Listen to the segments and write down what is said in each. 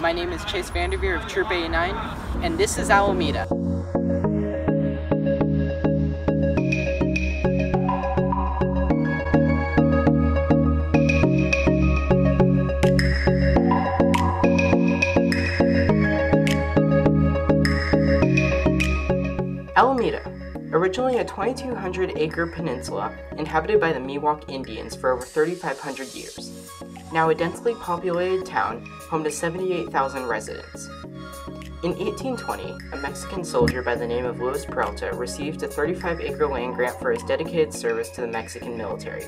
My name is Chase VanDerveer of Troop 89, and this is Alameda. Alameda, originally a 2,200 acre peninsula inhabited by the Miwok Indians for over 3,500 years. Now a densely populated town home to 78,000 residents. In 1820, a Mexican soldier by the name of Luis Peralta received a 35 acre land grant for his dedicated service to the Mexican military.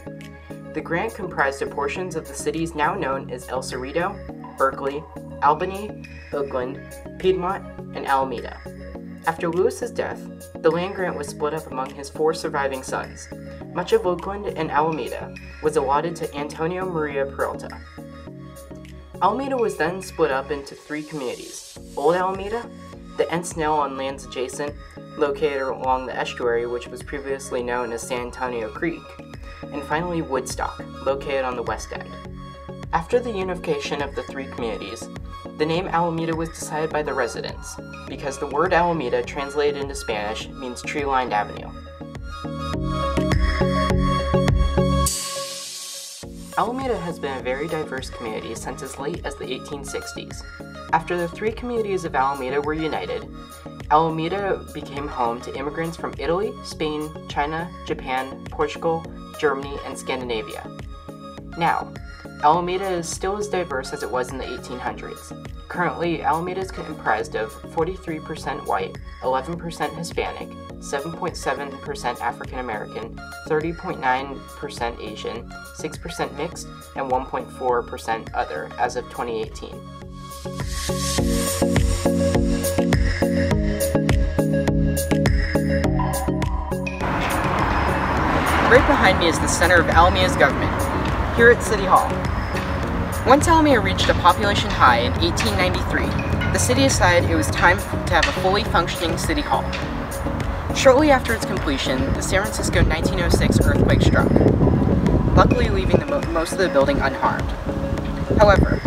The grant comprised of portions of the cities now known as El Cerrito, Berkeley, Albany, Oakland, Piedmont, and Alameda. After Luis's death, the land grant was split up among his four surviving sons. Much of Oakland and Alameda was allotted to Antonio Maria Peralta. Alameda was then split up into three communities Old Alameda, the Encinal on lands adjacent, located along the estuary which was previously known as San Antonio Creek, and finally Woodstock, located on the west end. After the unification of the three communities, the name Alameda was decided by the residents, because the word Alameda translated into Spanish means tree lined avenue. Alameda has been a very diverse community since as late as the 1860s. After the three communities of Alameda were united, Alameda became home to immigrants from Italy, Spain, China, Japan, Portugal, Germany, and Scandinavia. Now, Alameda is still as diverse as it was in the 1800s. Currently, Alameda is comprised of 43% white, 11% Hispanic, 7.7% African American, 30.9% Asian, 6% mixed, and 1.4% other as of 2018. Right behind me is the center of Alameda's government, here at City Hall. Once Alameda reached a population high in 1893, the city decided it was time to have a fully functioning city hall. Shortly after its completion, the San Francisco 1906 earthquake struck, luckily leaving mo most of the building unharmed. However,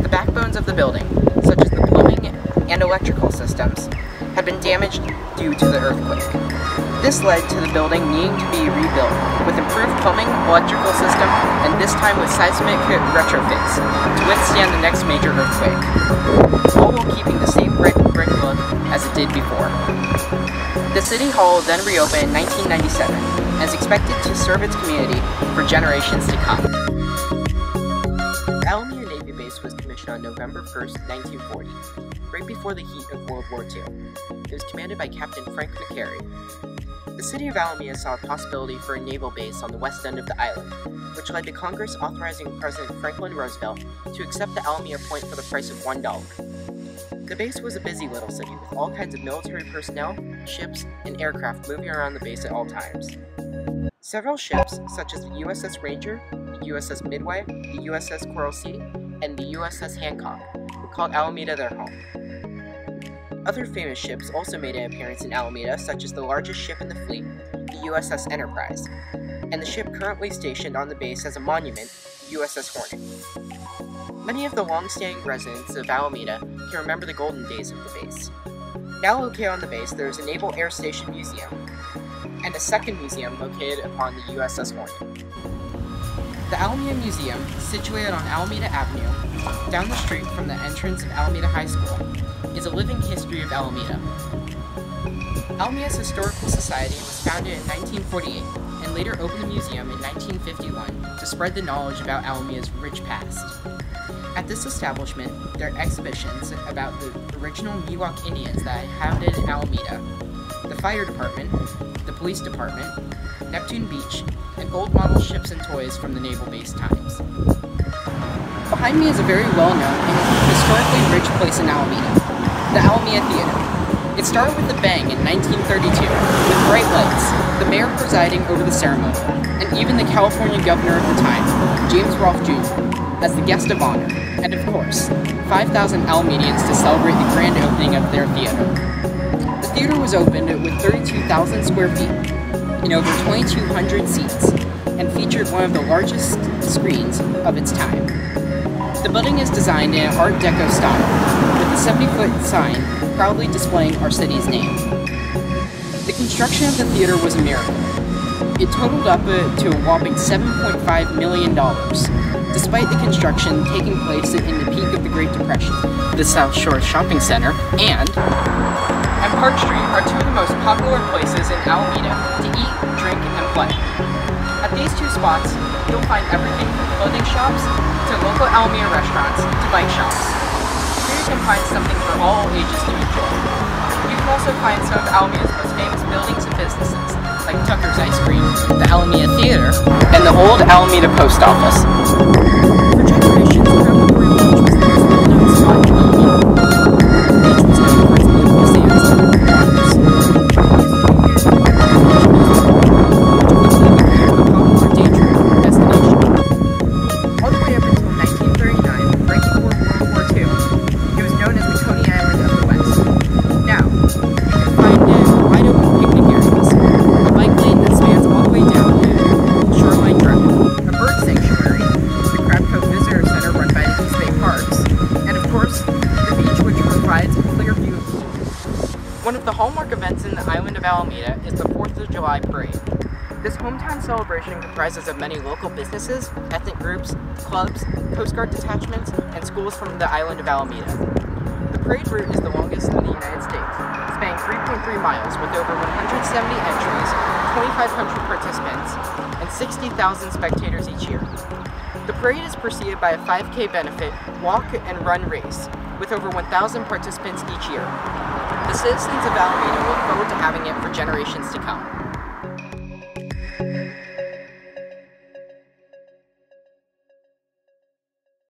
the backbones of the building, such as the plumbing and electrical systems, had been damaged due to the earthquake. This led to the building needing to be rebuilt with improved plumbing, electrical system, and this time with seismic retrofits to withstand the next major earthquake, all while keeping the same brick brick look as it did before. The City Hall then reopened in 1997 and is expected to serve its community for generations to come. Alameda Navy Base was commissioned on November 1st, 1940, right before the heat of World War II. It was commanded by Captain Frank McCrary. The city of Alameda saw a possibility for a naval base on the west end of the island, which led to Congress authorizing President Franklin Roosevelt to accept the Alameda Point for the price of $1. The base was a busy little city with all kinds of military personnel, ships, and aircraft moving around the base at all times. Several ships, such as the USS Ranger, the USS Midway, the USS Coral Sea, and the USS Hancock, called Alameda their home. Other famous ships also made an appearance in Alameda, such as the largest ship in the fleet, the USS Enterprise, and the ship currently stationed on the base as a monument, USS Hornet. Many of the long-standing residents of Alameda can remember the golden days of the base. Now located on the base, there is a Naval Air Station Museum, and a second museum located upon the USS Hornet. The Alameda Museum, situated on Alameda Avenue, down the street from the entrance of Alameda High School, is a living history of Alameda. Alameda's Historical Society was founded in 1948 and later opened the museum in 1951 to spread the knowledge about Alameda's rich past. At this establishment, there are exhibitions about the original Miwok Indians that inhabited Alameda, the fire department, the police department, Neptune Beach, and old model ships and toys from the naval base times. Behind me is a very well-known and historically rich place in Alameda, the Alameda Theater. It started with a bang in 1932, with bright lights, the mayor presiding over the ceremony, and even the California governor of the time, James Rolph Jr., as the guest of honor, and of course, 5,000 Alamedians to celebrate the grand opening of their theater. The theater was opened with 32,000 square feet and over 2,200 seats, and featured one of the largest screens of its time. The building is designed in an Art Deco style, with a 70-foot sign proudly displaying our city's name. The construction of the theater was a miracle. It totaled up to a whopping $7.5 million, despite the construction taking place in the peak of the Great Depression. The South Shore Shopping Center and and Park Street are two of the most popular places in Alameda to eat, drink, and play. At these two spots, you'll find everything from clothing shops to local Alameda restaurants to bike shops. Here you can find something for all ages to enjoy. You can also find some of Alameda's most famous buildings and businesses, like Tucker's Ice Cream, the Alameda Theater, and the old Alameda Post Office. The hallmark events in the island of Alameda is the 4th of July Parade. This hometown celebration comprises of many local businesses, ethnic groups, clubs, Coast Guard detachments, and schools from the island of Alameda. The parade route is the longest in the United States, spanning 3.3 miles with over 170 entries, 2,500 participants, and 60,000 spectators each year. The parade is preceded by a 5K benefit, walk, and run race, with over 1,000 participants each year. The citizens of Alameda look forward to having it for generations to come.